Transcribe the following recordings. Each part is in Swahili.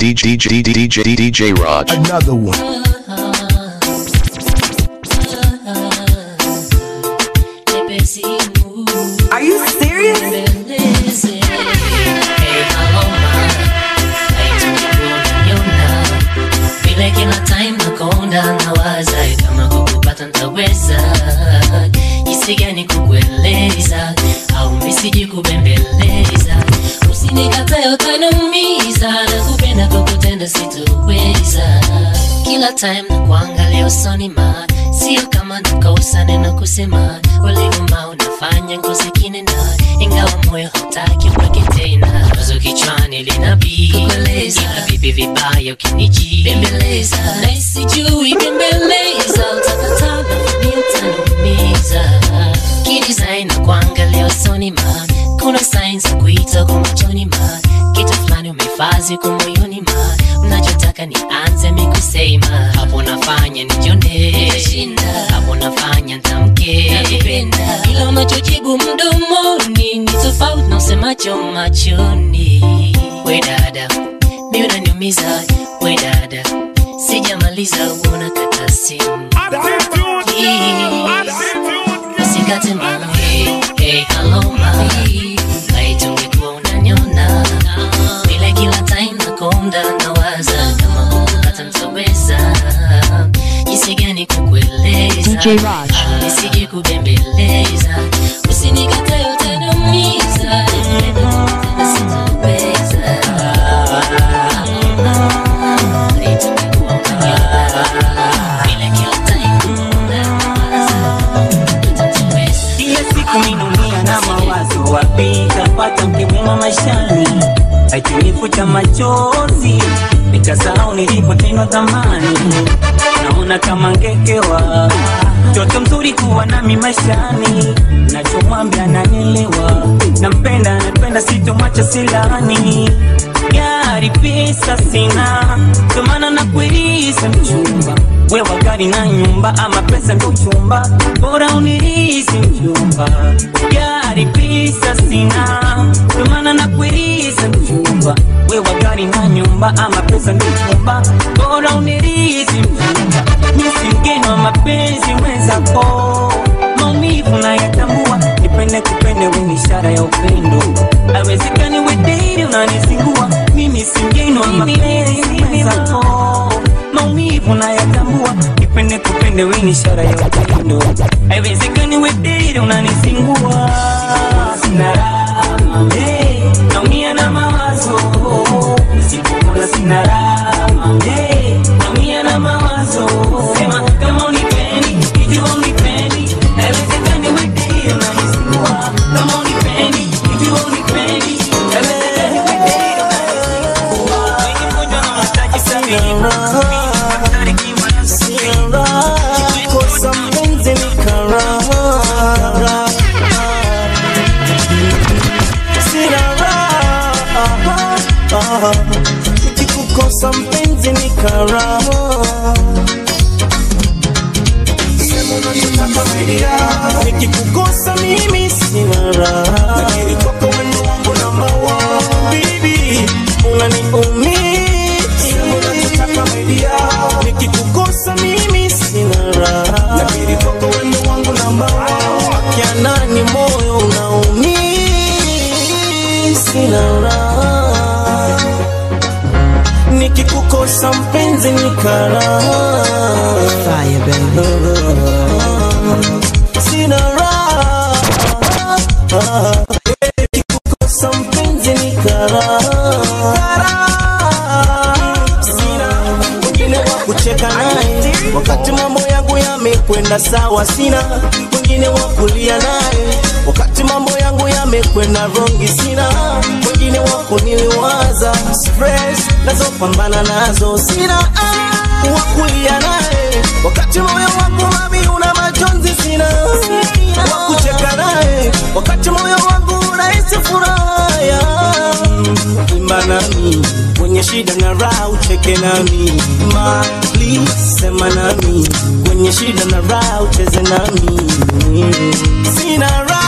DJ DJ DJ DJ Raj. Another one. Are you serious? Vile kila time nakonda nawaza kama kukupata ntaweza jinsi gani kukueleza au misiji kubembeleza usinikatae utaniumiza na kupenda kwa kutenda sitoweza. Kila time na kuangalia usoni ma sio kama nakosa na kusema uliuma unafanya ngozi kinena ingawa moyo hautaki uweke tena. Wazo kichwani linabii kukueleza. ila vipi vibaya ukinijibembeleza, na sijui bembeleza utakatana ni utanumiza kidesign na kuangalia usoni ma kuna signs za kuita kwa machoni ma kitu fulani umefazi kwa moyoni ma anze nianze mikusema hapo nafanya nijone hapo nafanya ntamke nakupenda, ila unachojibu mdomoni ni tofauti na usemacho machoni. We dada mi unaniumiza. We dada sijamaliza uona kata simu usikate mama hey, hey, hello mama unanyona vile kila time nakonda nawaza kama kukupata mtaweza jinsi gani kukueleza. DJ Raj. nisije kubembeleza. Usinikatae wapi? Tapata mke mwema maishani, cha machozi nikasahau nilipotendwa zamani. Naona kama ngekewa mtoto mzuri kuwa nami maishani, nachomwambia nanielewa, nampenda napenda, sitomwacha silani gari sina, ndo maana nakuirisa mchumba. Wewe gari na nyumba ama pesa ndo chumba, bora unirisi mchumba. Gari pesa sina, ndo maana nakuirisa mchumba. Wewe gari na nyumba ama pesa ndo chumba, bora unirisi mchumba. Mimi si mgeni wa mapenzi mwenzako, maumivu nayatambua, nipende kupende wewe ni ishara ya upendo, haiwezekani we date unanisingua, mimi si mgeni wa mapenzi mwenzako maumivu na yatambua, nipende kupende wewe ni ishara ya upendo, haiwezekani we date unanisingua, sina raha hey, naumia na mawazo. Nisipopona, sina raha hey, naumia na mawazo. Sema kama unipendi, ikiwa nikikukosa mpenzi nikala Fire baby. Sina raha. Mpenzi ni karaha sina kucheka naye. Wakati mambo yangu yamekwenda sawa, sina mwingine wa kulia naye. Wakati mambo yangu yamekwenda rongi, sina wengine wako niliwaza, stress nazopambana nazo, sina wakulia wa naye wakati moyo wangu mami una majonzi, sina wakucheka naye wakati moyo wangu unahisi furaha. Imba nami kwenye shida na raha ucheke nami. Mali sema nami kwenye shida na raha ucheze nami. Sina raha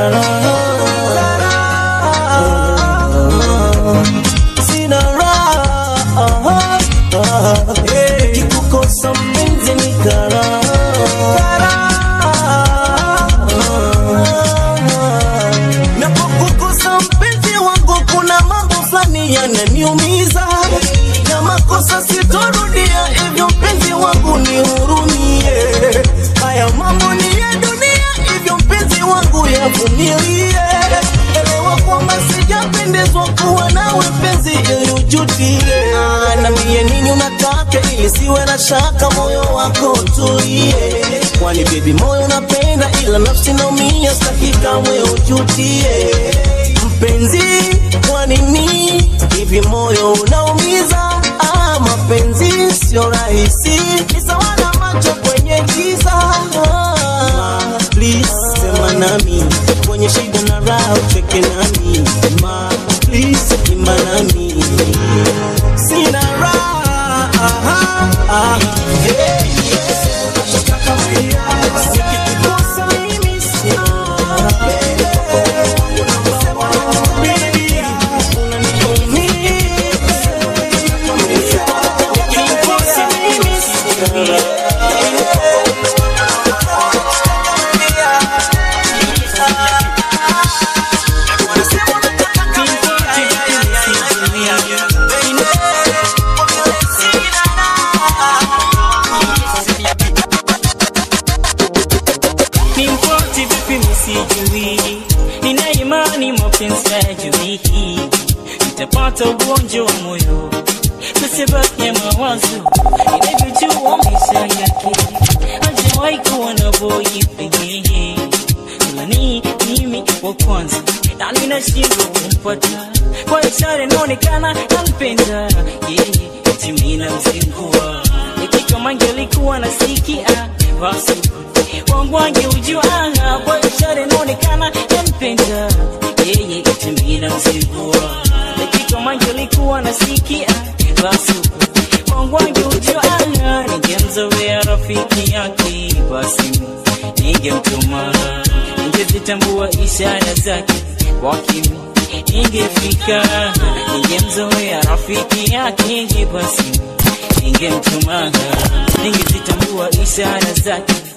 la la la. nataka moyo wako tulie, kwani baby moyo napenda, ila nafsi naumia, staki kamwe ujutie mpenzi. kwani ni hivi moyo unaumiza? Ah, mapenzi sio rahisi, ni sawa na macho kwenye giza. Ah, please sema nami kwenye shida na raha, ucheke nami that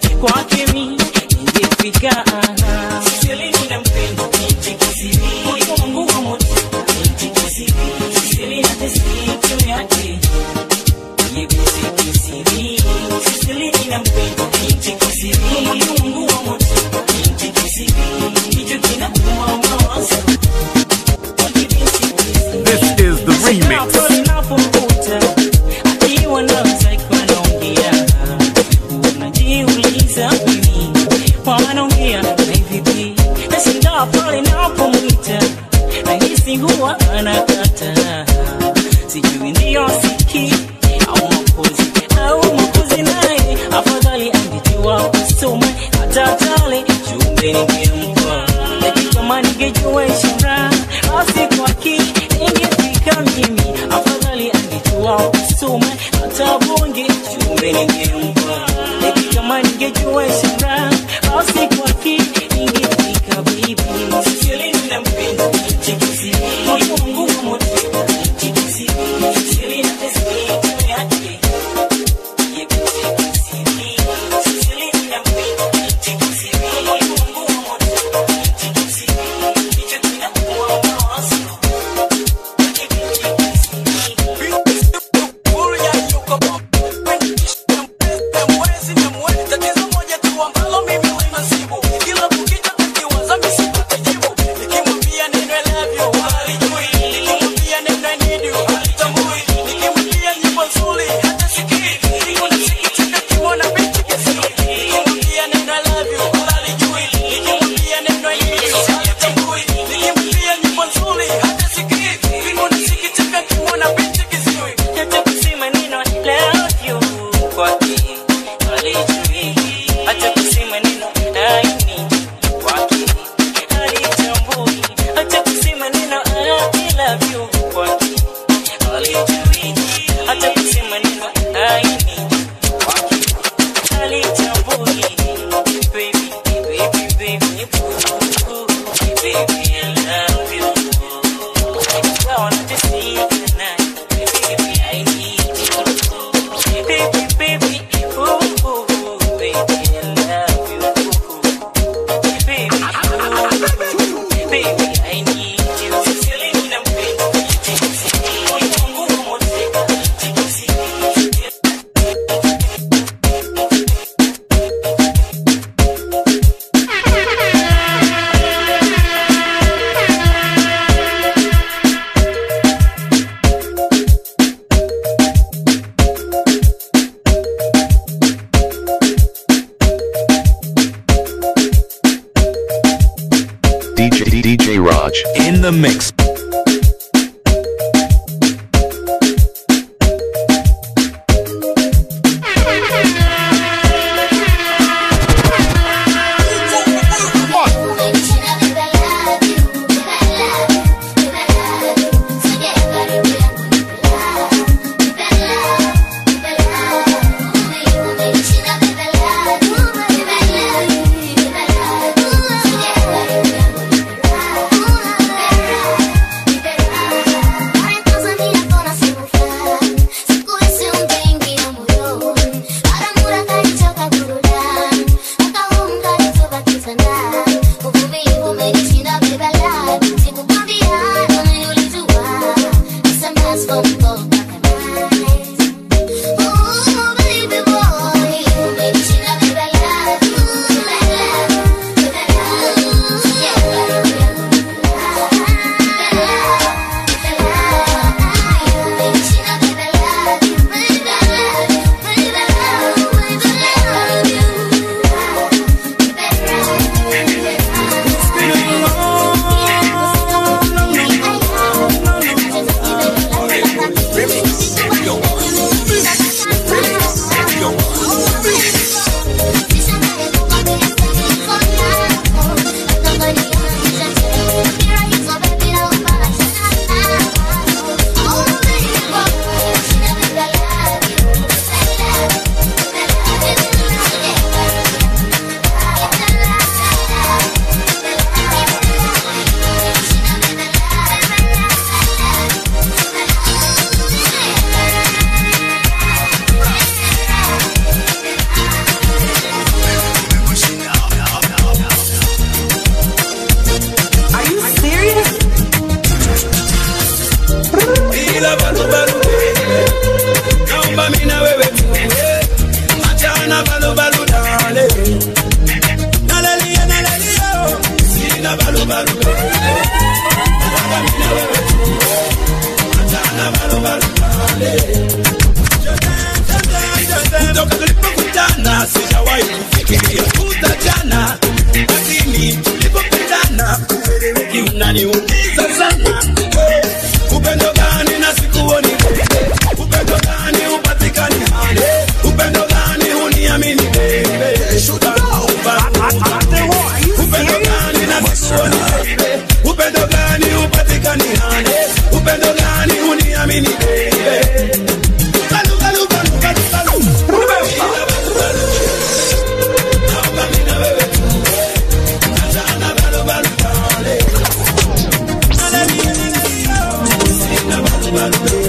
Sunday.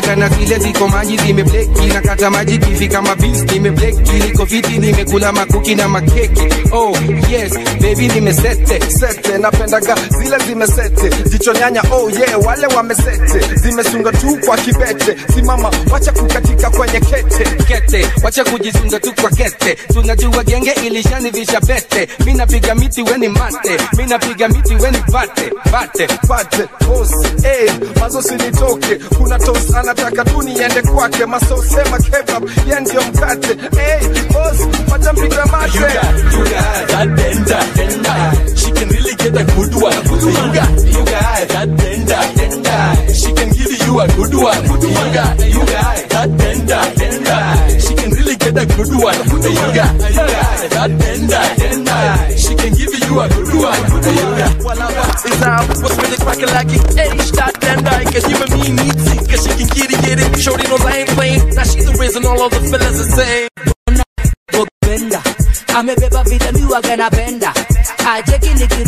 chagana zile ziko maji zimebleki na kata maji kivi kama beans nimebleki niko fiti nimekula makuki na makeke. Oh yes baby nimesete sete napendaga zile zimesete jicho nyanya oh yeah wale wamesete zimesunga tu kwa kibete. Simama wacha kukatika kwenye kete. Kete wacha kujisunga tu kwa kete. Tunajua genge ilishanivisha bete mi miti weni mate. Mi miti weni bate bate bate boss eh mazo sinitoke kuna tosa nataka tu niende kwake masosema kebab ye ndio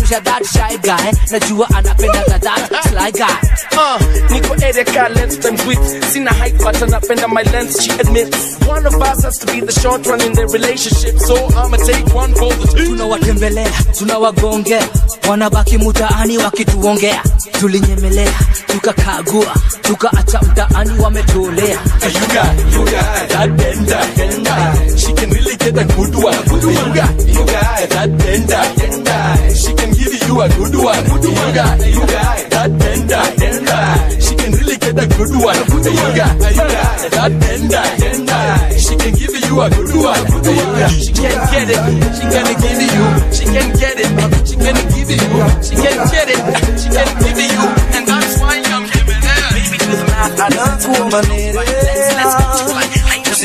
mshadaji shaib guy najua anapenda dadaki that sly guy Uh, niko edeka length times width sina height but anapenda my length she admits one of us has to be the short one in their relationship so i'ma take one for the team tunawatembelea tunawagongea wanabaki mtaani wakituongea tulinyemelea tukakagua tukaacha mtaani wametolea You got, you got that tender, tender. She can really get a good one. Good one. You got, you got that tender, tender. She can give you a good one. good one. You got, you got that tender, tender. She can really get a good one. You got, you got that tender, tender. She can give you a good one. You got, she can't get it. She can't give it you. She can't get it. She can't give it you. She can't get it. She can't give it you. And that's why i'm giving it baby to the math i love nakuomba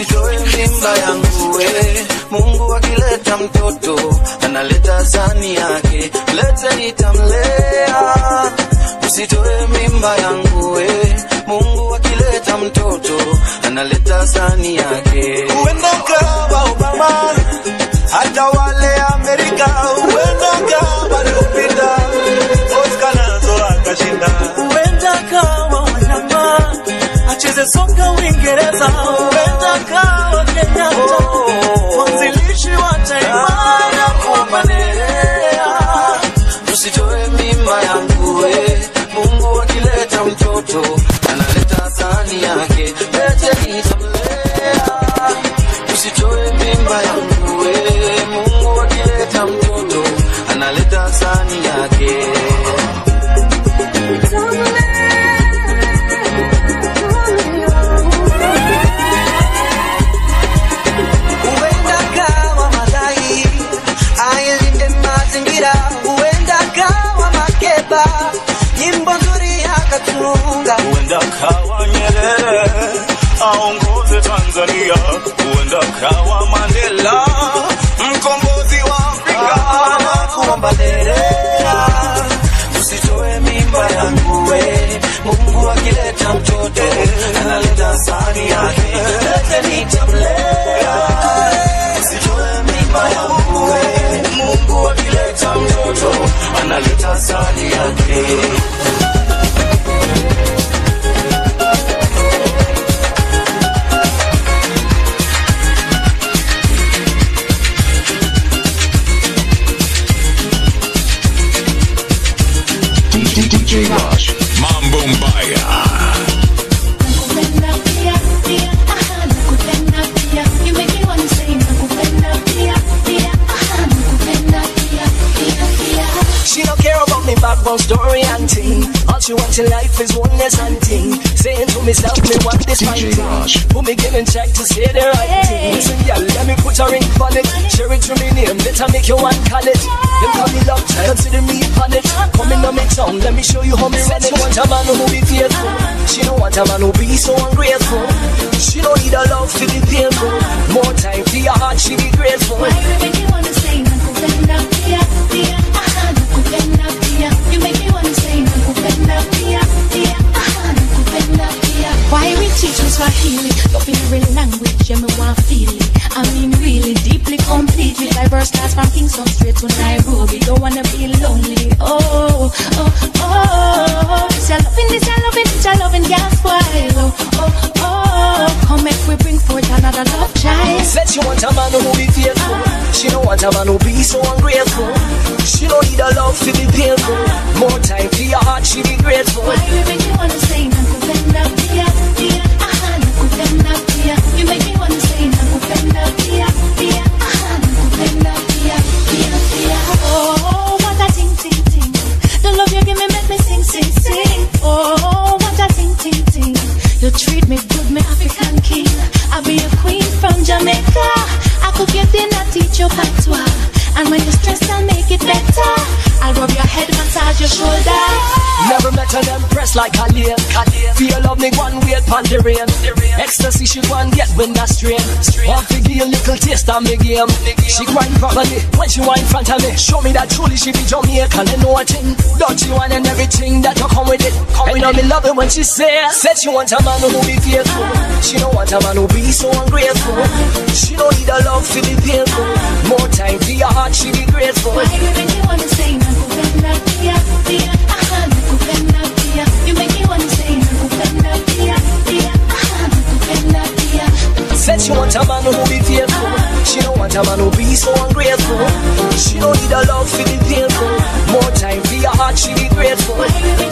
usitoe mimba yangu we mungu akileta mtoto analeta zani yake. Lete nitamlea. Usitoe mimba yangu we mungu akileta mtoto analeta zani yake. Uenda kaba obama hata wale amerika. Uenda kaba lupita oscar nazo akashinda. Uenda wanyama Usisonge Uingereza, upenda kaa Kenya. Kawa Mandela mkombozi wa Afrika na kuomba nerea usitoe mimba yangu we, Mungu akileta mtoto analeta sani yake, lete nitamlea. Usitoe Mungu akileta mtoto analeta sani yake. Saying to myself, me want this fine thing. Put me giving check to say the right thing. Listen, yeah, let me put her in on it. Share it to me name, let her make you one call it. Them call me love, consider me on it. Come in on me tongue, let me show you how me run it. She want a man who be faithful. She don't want a man who be so ungrateful. She don't need a love to be painful. More time for your heart, she be grateful. Of me game. She grind properly when she wine front of me. Show me that truly she be Jamaican and know a thing. Don't you want and everything that you come with it. And you know me love it when she say, said she want a man who be faithful. She don't want a man who be so ungrateful. She don't need a love to be painful. More time for your heart, she be grateful. Why you make me wanna say nakupenda pia pia aha nakupenda You make me wanna say nakupenda pia pia aha nakupenda Said she want a man who be. Don't a man who be so ungrateful. She don't need a love for the painful. More time for your heart, she be grateful.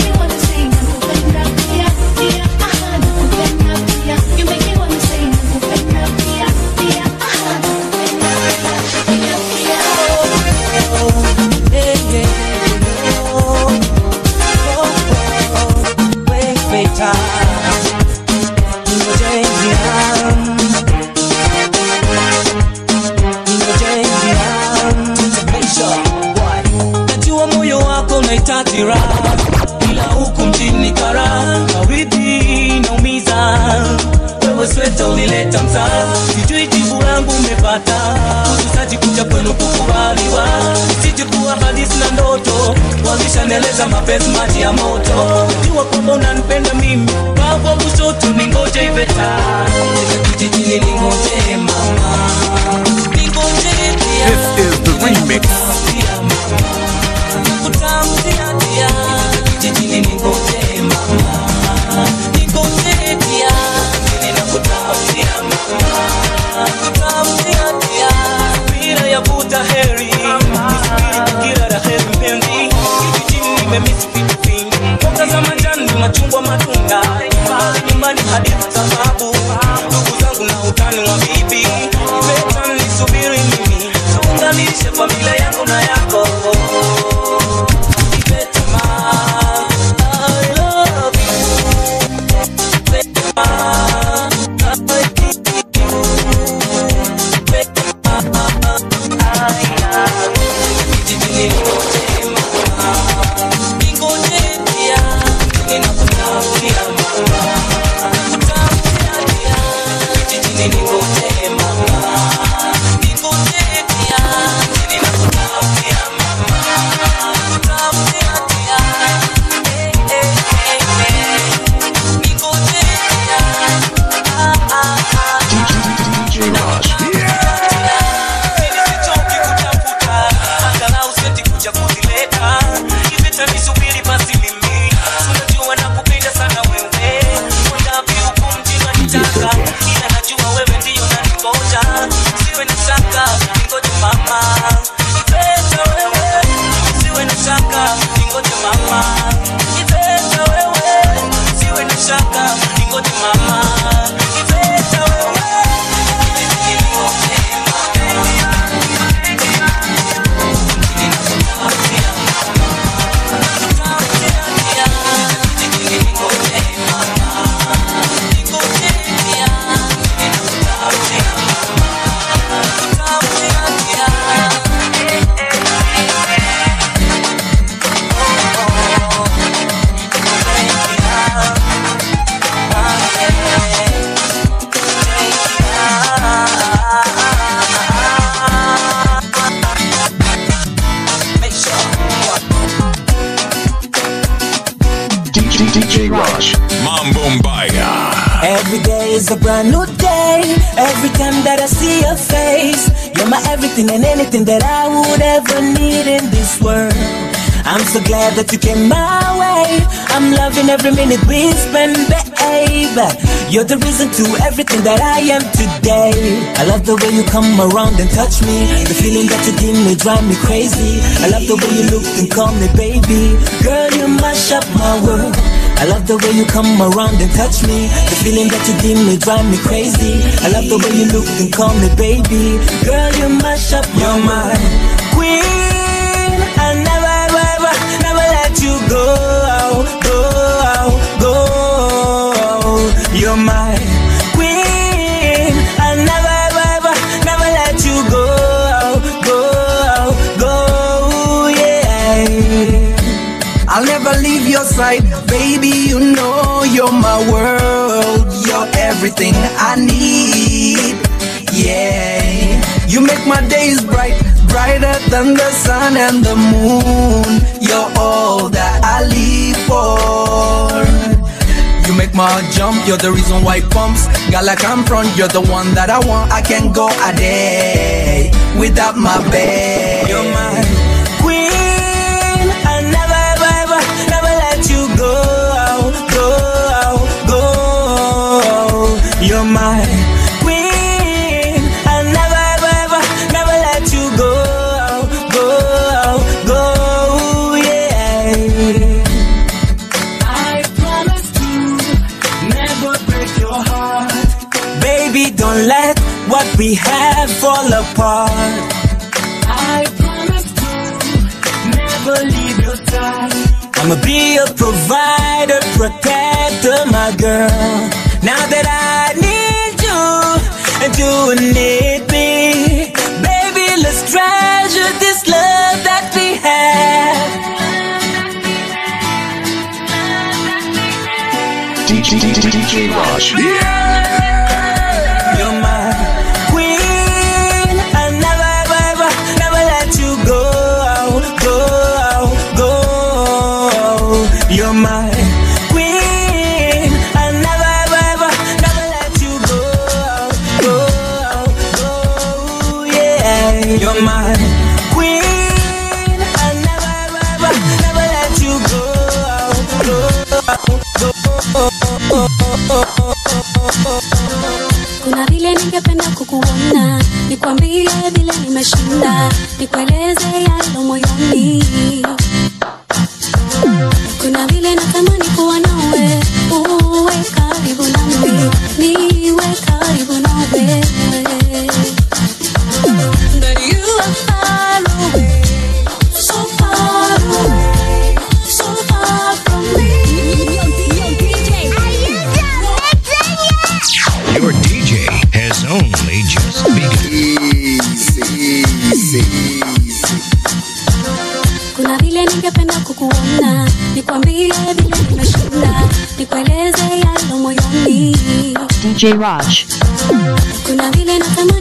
Everything that I would ever need in this world. I'm so glad that you came my way. I'm loving every minute we spend, babe. You're the reason to everything that I am today. I love the way you come around and touch me. The feeling that you give me drive me crazy. I love the way you look and call me baby. Girl, you mash up my world. I love the way you come around and touch me. The feeling that you give me drive me crazy. I love the way you look and call me baby. Girl, you mash up your You're go, never leave your side, baby, you know you're my world. You're everything I need. Yeah, you make my days bright, brighter than the sun and the moon. You're all that I live for. You make my heart jump, you're the reason why it pumps. Girl, I come front, you're the one that I want. I can't go a day without my babe. You're my You're my queen. I never, ever, ever, never let you go, go, go. Yeah. I promise to never break your heart. Baby, don't let what we have fall apart. I promise to never leave your side. I'ma be a provider, protector, my girl. Now that I and you need me, baby, let's treasure this love that we have. DJ, Raj. You're nikwambie vile nimeshinda. Nikueleze yalo moyoni. Kuna vile natamani kuwa nawe. Uwe karibu nami. Niwe karibu nawe. But kukuona nikwambie vile nimeshinda nikueleze yalo moyoni DJ Raj. kuna vile natamani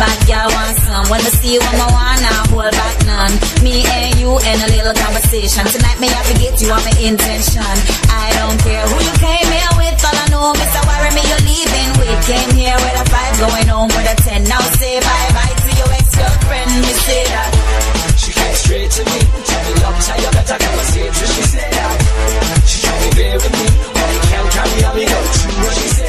bad girl want some. When they see you, I'm a wanna hold back none. Me and you in a little conversation. Tonight, me have to get you on my intention. I don't care who you came here with. All I know, Mr. Worry me, you're leaving with. Came here with a five, going home with a ten. Now say bye bye to your ex-girlfriend. Me say that. She came straight to me. Tell me love, tell you better conversation. She said that. She to bear with me. You can't carry on me, true. What she said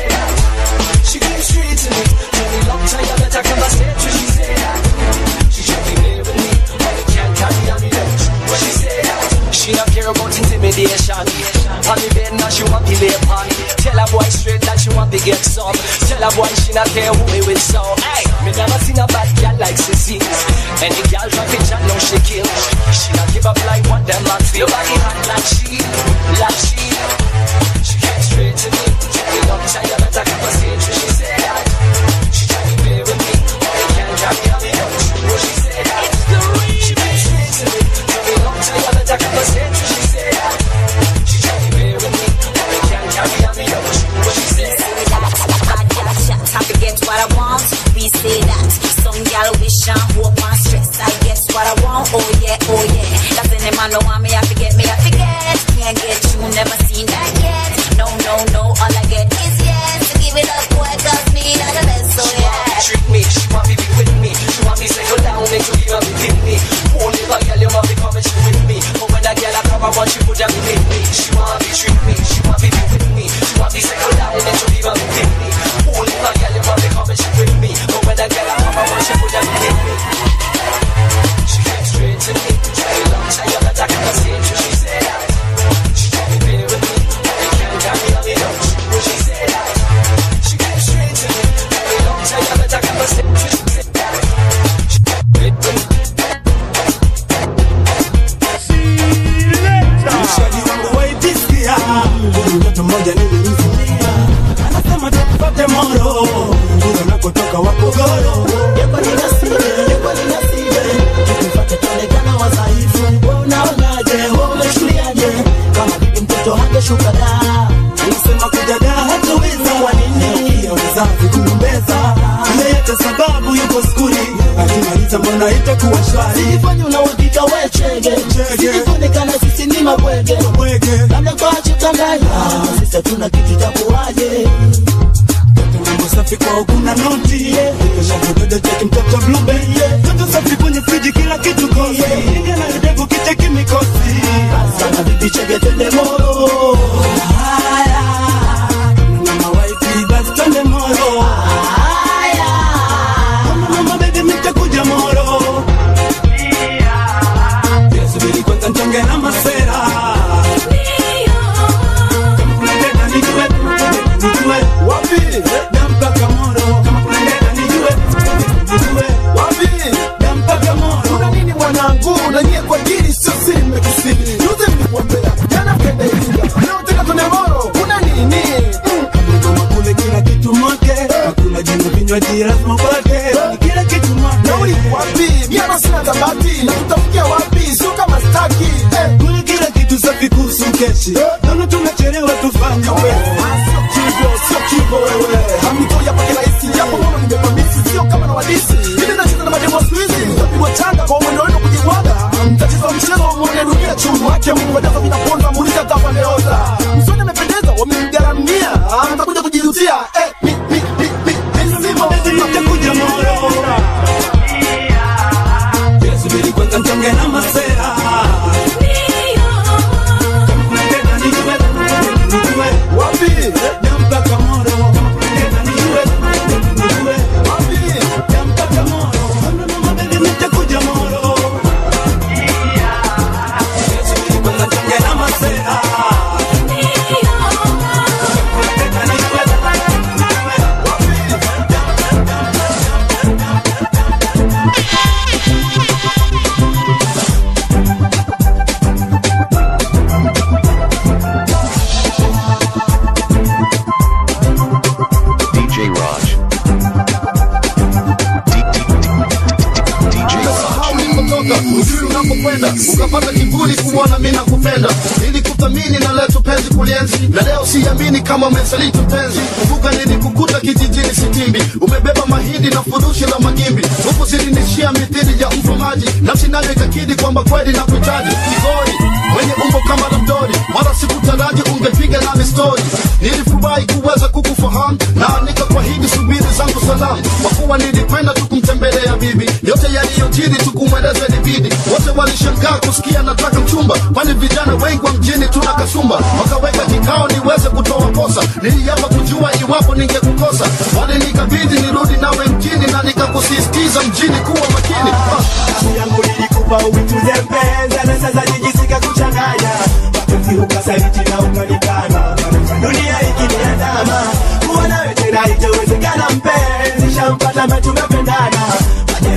She. Tell a boy straight that she want to get some. Tell a boy she not care who me with so. Hey, me never seen a bad girl like Sissy. Any girl try to chat now she. She not give up like what them man feel. Nobody hot like she, like she. She came straight to me. Tell me long time you better conversation. She said. She Girl wish and hope and stress. I guess what I want. Oh yeah, oh yeah. That's any man don't want me. I forget me. I forget. Can't get you. Never seen that yet. No, no, no. All I get is yes. So give it up, boy. Cause me not the best. So yeah. She want me treat me. She want me be with me. She want me settle down and to give me with me. Only a girl you want me come and she with me. But when a girl I come, I want she put down with me. She want me treat me. She want me be with me. Hatuna kitu cha kuwaje? Mambo safi kwa kuna noti mtacheza mchezo wa mwone dunia chungu wake Mungu wajaza umesaliti mpenzi kumbuka nilikukuta kijijini sitimbi. Umebeba mahindi na furushi la magimbi. Huku zilinishia mithili ya mfumaji nafsi nayo ikakidi kwamba kweli na kuhitaji kigori mwenye umbo kama labdori wala sikutaraji ungepiga nami stori nilifurahi kuweza kukufahamu na nikakwahidi subiri zangu salamu. Kwa kuwa nilikwenda yote yaliyojiri tukumweleza libidi wote walishangaa kusikia nataka mchumba. Kwani vijana wengi wa mjini tuna kasumba? Wakaweka kikao niweze kutoa posa. Niliapa kujua iwapo ningekukosa. Wali nikabidi nirudi nawe mjini na nikakusisitiza mjini kuwa makini. Yangu nilikupa uituze mpenza na sasa jijisika na dunia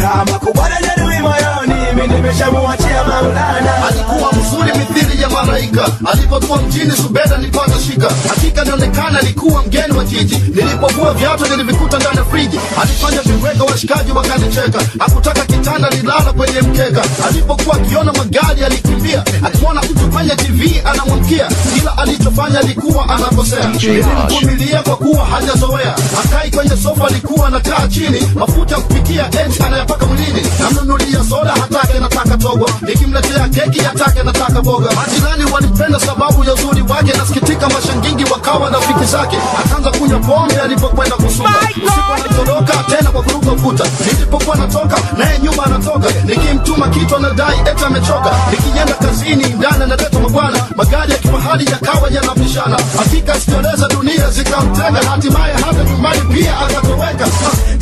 na jeruhi moyoni mimi nimeshamuachia maulana alikuwa mzuri mithili ya malaika alipokuwa mjini subeda nilipata shika. Hakika nionekana alikuwa mgeni wa jiji. Nilipokuwa viatu nilivikuta ndani ya friji. Alifanya viweka washikaji wakanicheka. Hakutaka kitanda lilala kwenye mkeka. Alipokuwa akiona magari alikimbia akiona mtu kwenye tv anamwamkia kila alichofanya alikuwa anakosea. Nilimvumilia kwa kuwa hajazoea. Akai kwenye sofa alikuwa anakaa chini. Mafuta ya kupikia eti anayapaka mwilini. Namnunulia soda hatake nataka togo. Nikimletea keki hatake nataka boga. Majirani walipenda sababu ya uzuri wake nasikitika mashangingi wakawa na fiki zake. Akaanza kunywa pombe alipokwenda kusuma usiku anatoroka tena kwa kuruka ukuta. Nilipokuwa natoka naye nyuma anatoka. Nikimtuma kitu anadai eti amechoka. Nikienda kazini ndani analeta mabwana. Magari ya kifahari yakawa yanapishana. Hakika sitoleza dunia zikamtenga hatimaye hata nyumbani pia akatoweka.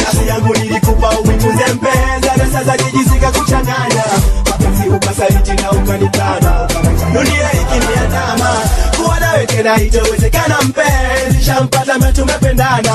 Kazi yangu nilikupa uituze mpenza na sasa jijisika kuchanganya ukasaliti na ukanitana, dunia ikiniandama nawe tena itowezekana mpenzi. Shampata ma tumependana.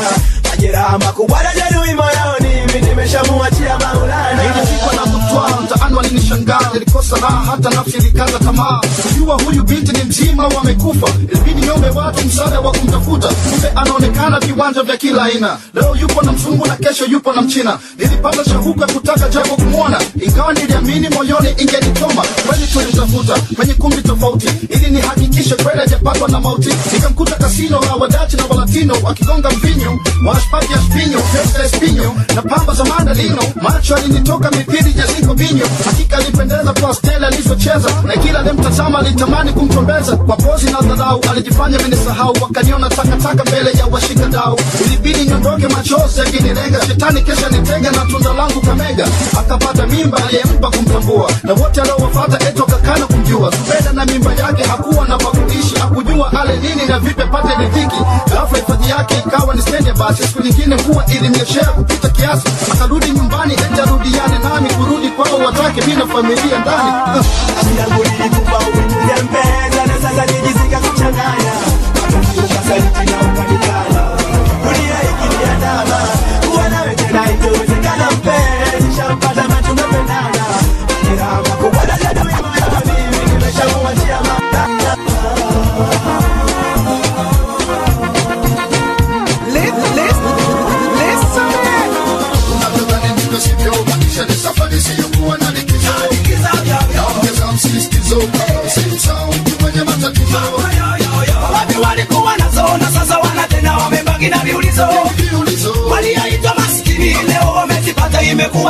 Majeraha makubwa na jeruhi moyoni mi nimeshamuachia maulana. Nilipigwa na kutwaa mtaani walinishangaa. Nilikosa raha hata nafsi ilikaza tamaa. Kujua huyu binti ni mzima wamekufa ilibidi niombe watu msaada wa kumtafuta. Kumbe anaonekana viwanja vya kila aina. Leo yupo na mzungu na kesho yupo na mchina. Nilipata shauku kutaka japo kumwona. Ingawa niliamini moyoni ingenichoma kweli tulitafuta kwenye kumbi tofauti. Ili nihakikishe kweli hajapatwa na mauti. Nikamkuta kasino la wadachi na walatino wakigonga mvinyo mwashpati ya spinyo pesa ya spinyo na pamba za mandalino. Macho alinitoka mipiri jaziko vinyo hakika alipendeza kwa steli alizocheza, na kila alimtazama alitamani kumtombeza kwa pozi na dharau alijifanya menisahau wakaniona takataka mbele ya washika dau. Ilibidi nyondoke, machozi yakinilenga shetani kesha nitega na tunda langu kamega akapata mimba aliyempa kumtambua. Na wote aliowafata eto kakana kumjua. Subeda na mimba yake hakuwa na pakuishi haku na vipe pate riziki? Ghafla hifadhi yake ikawa ni stendi ya basi siku nyingine huwa ilimnyeshea kupita kiasi. Akarudi nyumbani eti arudiane nami kurudi kwao watake bila familia ndani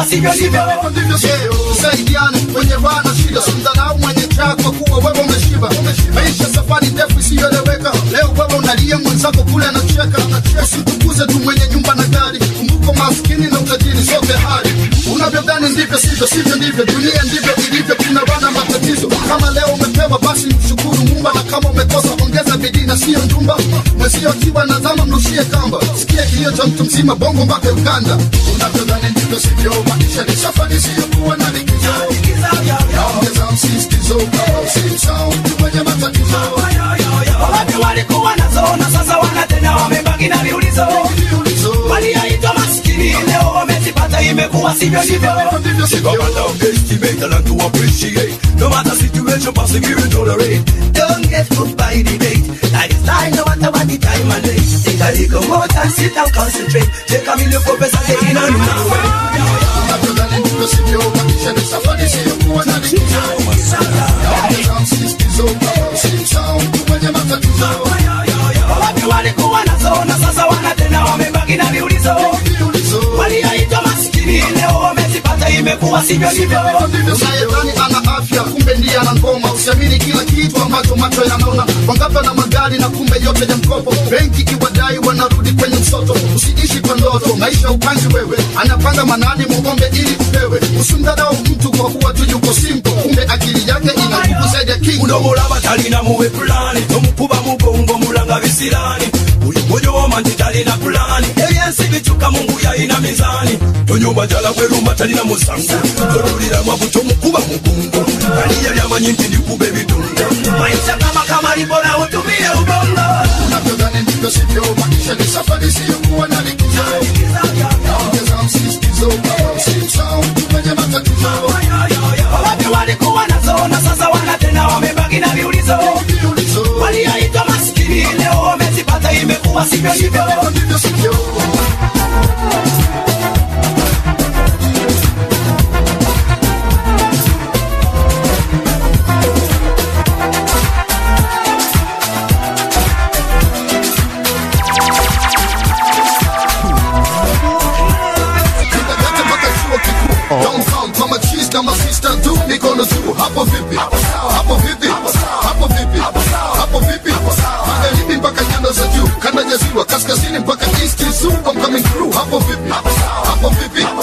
sivyo ndivyo ndivyo sivyo. Tusaidiane kwenye bwana shida simdharau mwenye njaa kuwa wewe umeshiba. Maisha safari ndefu isiyoeleweka. Leo wewe unalia mwenzako kule anacheka. Usitukuze tu mwenye nyumba na gari. Kumbuko maskini na utajiri sote hali unavyodhani ndivyo sivyo sivyo ndivyo. Dunia ndivyo ilivyo kuna bana matatizo. Kama leo umepewa basi mshukuru mumba na kama umekosa siyo njumba mwezio akiwa na zama mrushie kamba. Sikia kilio cha mtu mzima bongo mpaka uganda. Unavyodhani ndivyo sivyo maisha ni safari isiyokuwa na likizo. Naongeza msisitizo kama usimsahau mtu mwenye matatizo. Wapi walikuwa nazo na sasa wana tena wamebaki na viulizo walioitwa maskini leo wamezipata imekuwa sivyo ndivyo Gotta underestimate and learn to appreciate. No matter to prosecute tolerate. Don't get moved by debate. Life is lie no matter what the time and day. Take a little more time, sit down, concentrate. Take a million professor, they in on now. Wamekuwa na zona sasa wanatenda wamebaki na viulizo imekuwa sivyo hivyo unayedhani ana afya kumbe ndiye ana ngoma. Usiamini kila kitu ambacho macho yanaona. Wangapi na magari na kumbe yote ya mkopo? Benki kiwadai wanarudi kwenye msoto. Usiishi kwa ndoto maisha upanzi wewe. Anapanga manani muombe ili upewe. Usimdharau mtu kwa kuwa tu yuko simple kumbe akili yake ina nguvu zaidi ya kingo unomulaba talina muwe pulani nomukuba mugongo bisirani uyu moyo woma nti talina pulani. Ebyensi bicuka mungu yalina mizani. Tonyumba jala bwerumba talina musango toluliramu abuto mukuba mugungo ani yali amanyi nti ndikuba ebitundu maisha kama kamalibola utumie ubongo. Unavyodhani ndivyo sivyo maisha ni safari siyokuwa na likizo. Naongeza msisitizo kama usimsahau kwenye matatizo wapi walikuwa nazo na sasa wana tena wamebaki na viulizo wamezipata imekuwa sivyo hivyo Kitagata kanda ya ziwa kaskazini mpaka east I'm coming through hapo vipi? Hapo vipi? Hapo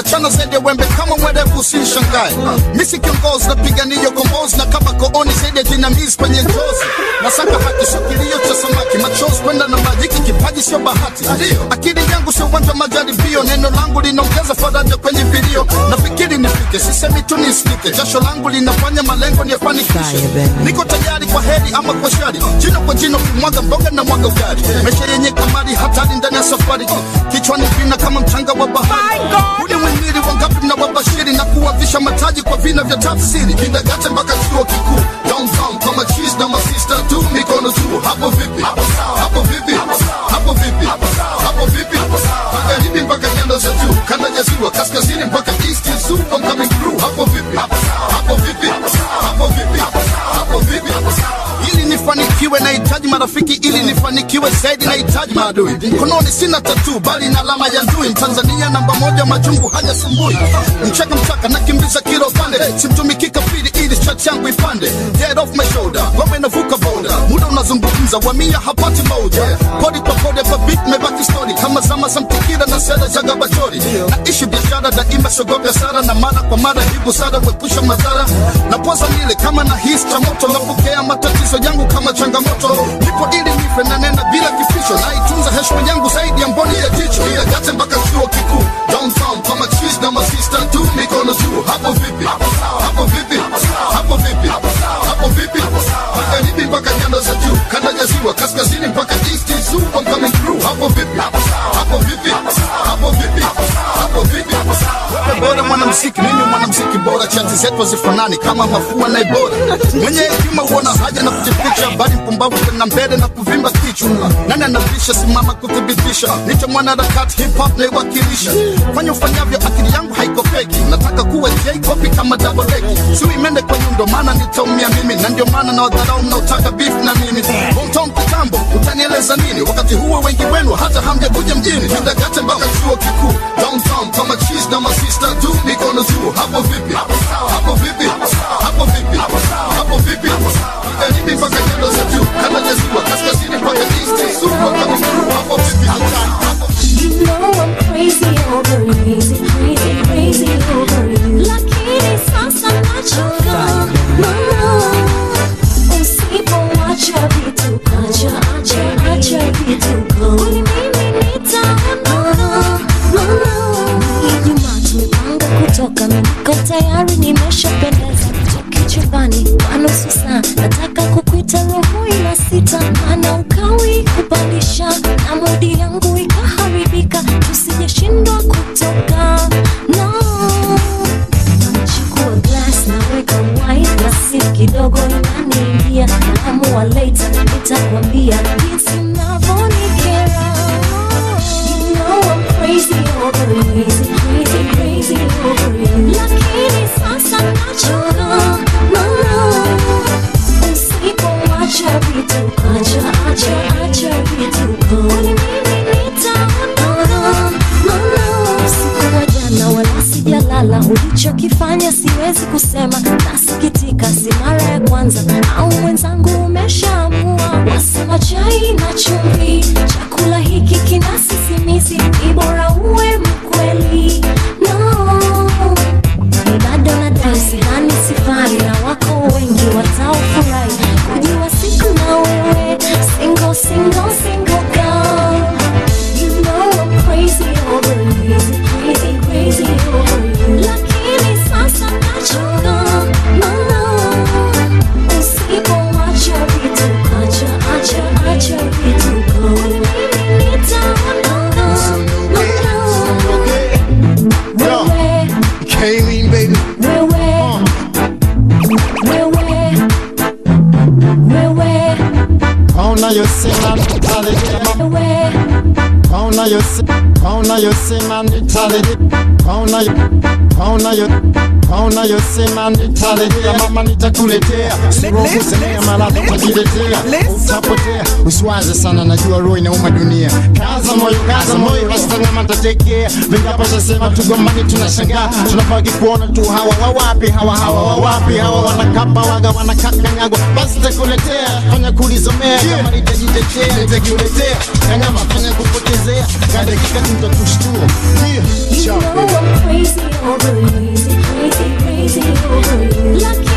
lazima ukae na chana zaidi ya wembe kama mwerevu usishangae misi kiongozi napigania kombozi na kama kooni zaidi ya jinamizi kwenye njozi. Nasaka haki sio kilio cha samaki machozi kwenda na maji kipaji sio bahati. Akili yangu sio uwanja wa majaribio neno langu linaongeza faraja kwenye vilio nafikiri nifike sisemi tu nisikike jasho langu linafanya malengo niyafanikishe niko tayari kwa heri ama kwa shari jino kwa jino kumwaga mboga na mwaga ugali. Maisha yenye kamari hatari ndani ya safari. Kichwani vina kama mchanga wa bahari mwimili wangapi mnawabashiri na kuwavisha mataji kwa vina vya tafsiri. Kindagate mpaka chuo kikuu. Downtown kama machis na masista tu mikono juu. Hapo vipi? Hapo vipi? Hapo vipi? Hapo vipi? Magharibi mpaka nyanda za juu. Kanda ya ziwa kaskazini mpaka marafiki ili nifanikiwe zaidi nahitaji maadui. Mkononi sina tatu bali na alama ya ndui mtanzania namba moja majungu haja sumbui mchaka mchaka nakimbiza kilo pande simtumiki kafiri ili chat yangu ipande. Dead off my shoulder ngome inavuka boda muda unazungumza wamia hapati moja kodi kwa kodi hapa beat mebaki story. Kama zama za mtikira na sera za gabachori. Naishi biashara daima sogope sara na mara kwa mara hii busara kuepusha madhara. Na poza nile kama na hisi cha moto napokea matatizo yangu kama changamoto nipo ili nife na nena bila kificho naitunza heshima yangu zaidi ya mboni ya jicho. Ila gate mpaka chuo kikuu. Downtown kwa machis na masista tu mikono juu. Hapo vipi? Hapo vipi? Hapo vipi? Hapo vipi? Magharibi mpaka nyanda za juu. Kanda ya ziwa kaskazini mpaka east is I'm coming through. Hapo vipi? Hapo vipi? Hapo vipi mwanamuziki. Mimi mwanamuziki bora chati zetu zifanani kama mafua na ibora mwenye hekima huona haja na kujificha bali mpumbavu kwenda mbele na kuvimba kichwa. Nani anabisha simama kuthibitisha. Nicho mwanaharakati hip hop naiwakilisha fanya ufanyavyo akili yangu haiko feki. Nataka kuwa j copy kama double leki siwi mende kwa nyundo maana nitaumia mimi. Na ndio maana na wadharau mnaotaka beef na mimi. Hometown kitambo utanieleza nini? Wakati huo wengi wenu hata hamjakuja mjini. Kindagate mpaka chuo kikuu. Downtown kama cheese na masista tu mikono juu hapo vipi? Hapo vipi? Hapo vipi? Hapo vipi? Magharibi Hallelujah. now you see? Yosema Ona yosema nitalejea Ona Ona yo Ona yosema Ya mama nitakuletea Suruhu semea maradhi utajiletea Utapotea Usiwaze sana najua roho inauma dunia. Kaza moyo kaza moyo rasta ngama tatekea Vingapo shasema tugombani tunashangaa Tunabaki kuona tu hawa wawapi hawa hawa wawapi hawa wanakapa waga wanakakanyagwa Basi takuletea fanya kulizomea kama nitajitetea nitakuletea Kanyama fanya kupotezea Kadakika кому-то кусту. Ты чапай. Luckily,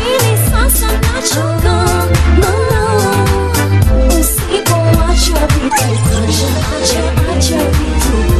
you,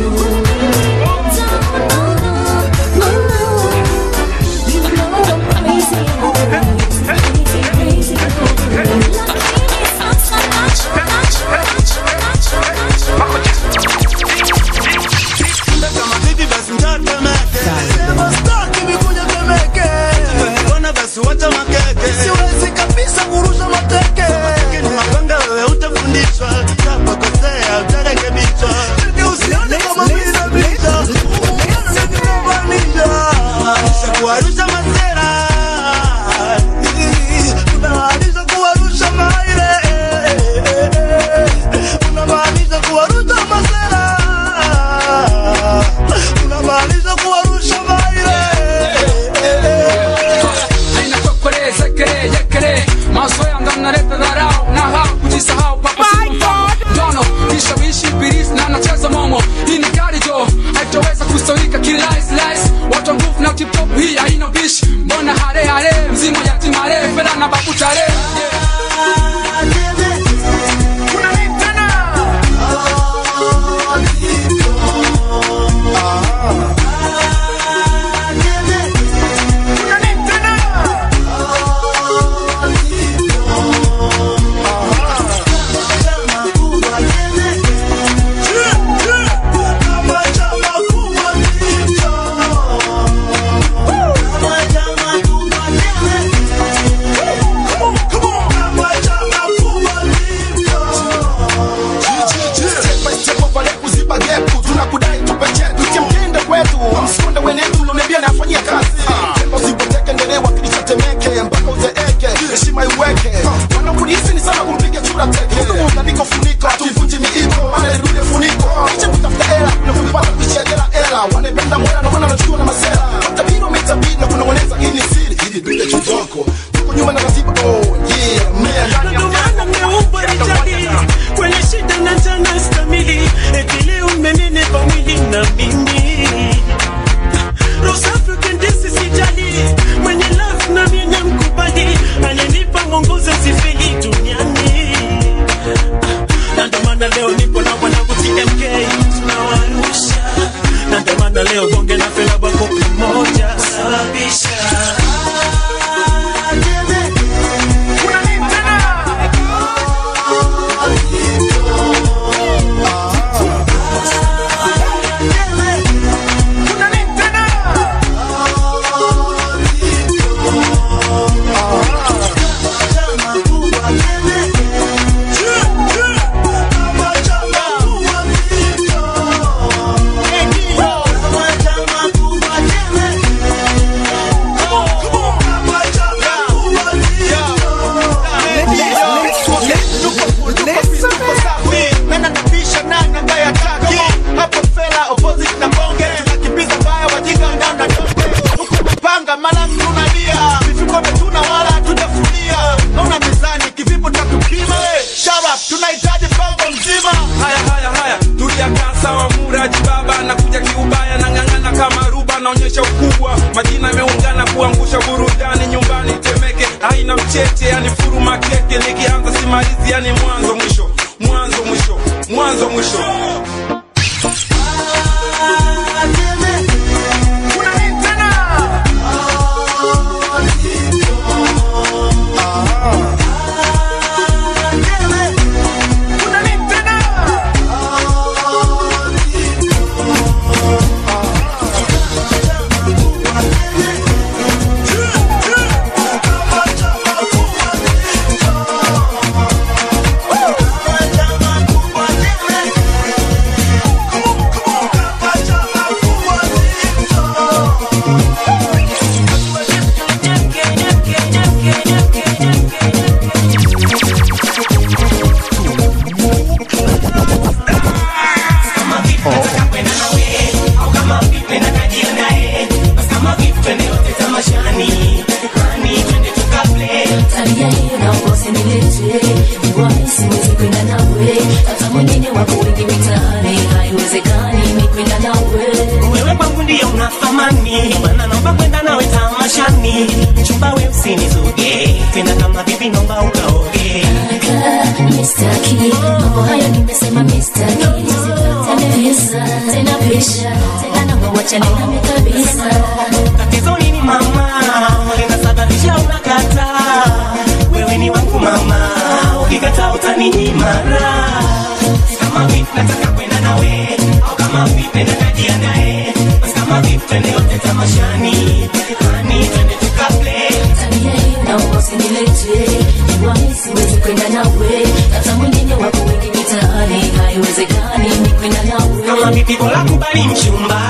kubali mchumba.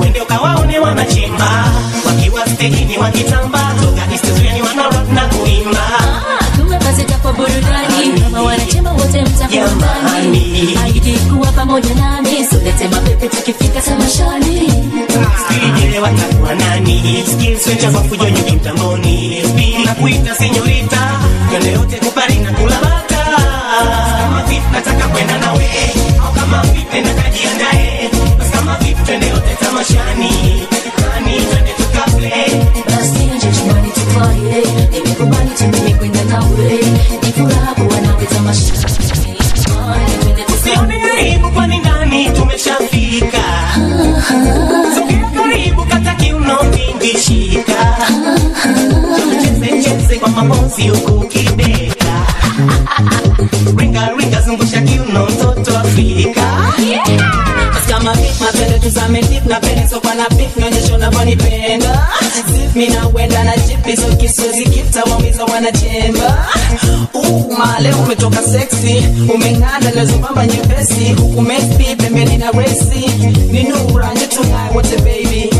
Uende ukawaone wanachimba. Wakiwa stejini wakitamba. Toka istudioni wanarap na kuimba. Kumbe basi burudani. Kama wanachimba wote mtakuwa ndani haidi kuwa pamoja nami. Sulete mapepe tukifika tamashani Sikilije watakuwa nani? Skills wencha kwa fujo nyuki mtamboni. Spin na kuita senyorita. Twende yote kupari na kula bata. Nataka kwenda nawe kwa huku ukideka ringa ringa zungusha kiuno mtoto Afrika. Kama beef mapende tuzame deep na pende so na beef nionyeshe unavyonipenda Zip mi na wenda na chip hizo kiswezi kipta waumiza wanachemba male umetoka sexy. Umeng'anda lezo nyepesi. Huku mespi pembeni na resi. Ni nura nje wote baby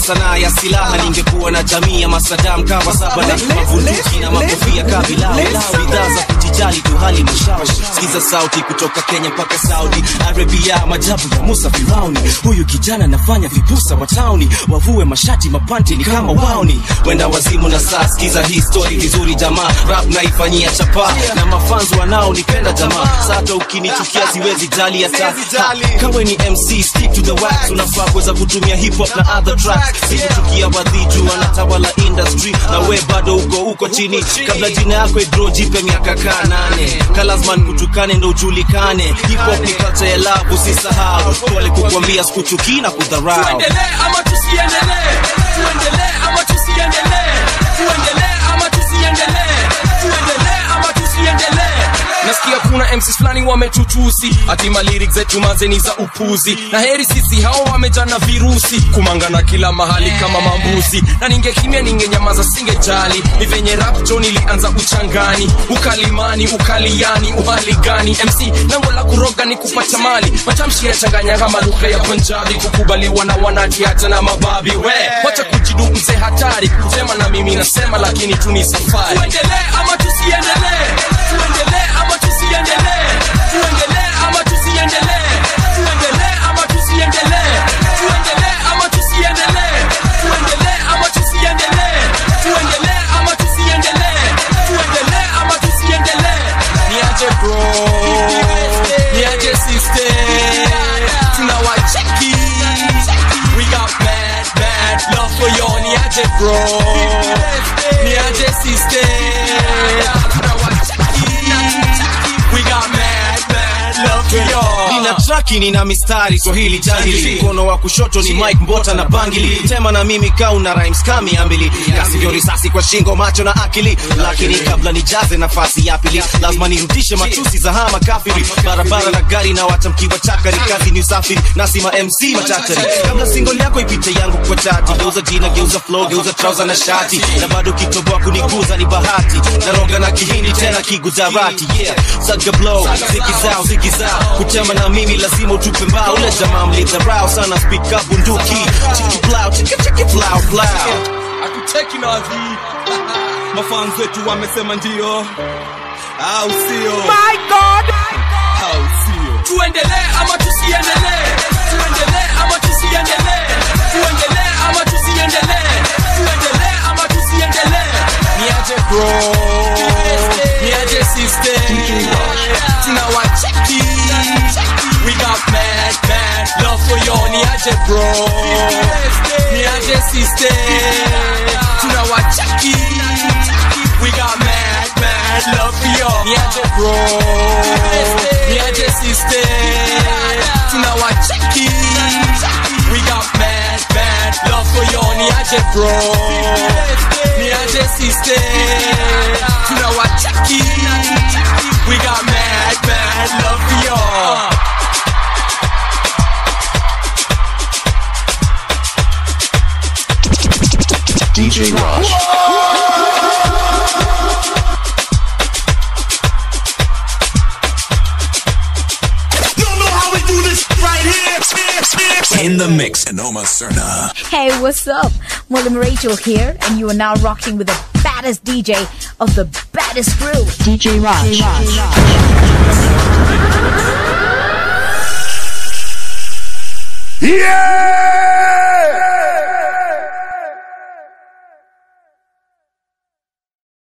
sanaa ya silaha ningekuwa na jamii ya masadam kama saba na mavunduki na makofia kabila, bidhaa za kujijali tu hali mashauri sikiza sauti kutoka kenya mpaka saudi arabia. Majabu ya musa firauni. Huyu kijana anafanya vipusa wa tauni. Wavue mashati mapanti ni kama wauni. Wenda wazimu na saa sikiza hii story vizuri jamaa. Rap naifanyia chapa. Na mafanzi wanaonipenda jamaa. Sato ukinichukia siwezi jali hata. Kama kawe ni mc stick to the wax. Unafaa kuweza kutumia hip hop na other tracks sikuchukia wadhiju wanatawala industry. Na we bado uko uko chini. Kabla jina yako idro jipe miaka kaa nane. Kalazman kutukane ndo ujulikane. Hip hop ni culture ya love usisahau. Pole kukwambia sikuchukii na kudharau. Tuendelee ama tusiendelee? Tuendelee ama tusiendelee? Tuendelee nasikia kuna MCs fulani wamechuchusi atima lyrics zetu mazeni za upuzi. Na heri sisi hao wamejana virusi. Kumangana kila mahali kama mambuzi. Na ningekimya ningenyamaza singejali ni venye joni nilianza uchangani. Ukalimani ukaliani uhali gani? MC lango la kuroga ni kupata mali. Matamshi ya changanya kama lugha ya Punjabi. Kukubaliwa na wanati hata na mababi. We wacha kujidu mse hatari. Kusema na mimi nasema lakini tu safari. Tuendelee ama tusiendelee niaje bro. Niaje sister tunawacheki we got mad mad love for you niaje bro. Niaje sister tunawacheki we got mad mad love for you nina traki nina mistari swahili jangili mkono wa kushoto ni mike mbota na bangili. Tema na mimi kau na rhymes kami ambili kasivyo risasi kwa shingo macho na akili. Lakini kabla nijaze nafasi ya pili lazima nirudishe matusi za hama kafiri. Barabara na gari na watamkiwa chakari kazi ni usafiri nasima mc machachari kabla single yako ipite yangu kwa chati. Geuza jina geuza flow geuza trouser na shati. Na bado kitoboa kuniguza ni bahati. Naroga na kihindi tena kigujarati yeah. Saga blow ziki zao ziki zao. Kutema na mimi lazima utupe mbao. Ule jamaa mlidharau sana speak up bunduki. Chiki plow chiki chiki plow plow. Akuteki na wazi mafans wetu wamesema ndio. Au sio? My God. au sio? Tuendelee ama tusiendelee? Tuendelee ama tusiendelee? Tuendelee ama tusiendelee? Tuendelee ama tusiendelee? Niaje bro? Niaje sister? Tunawacheki we got mad mad love for you niaje bro. Niaje sister. Tunawacheki we got mad mad love for you niaje bro. Niaje sister. Tunawacheki we got mad mad love for you niaje bro. Niaje sister. Tunawacheki we got mad mad love for you DJ Raj. In the mix, Noma Cerna. Hey, what's up? William Rachel here, and you are now rocking with the baddest DJ of the baddest crew, DJ Raj. Yeah!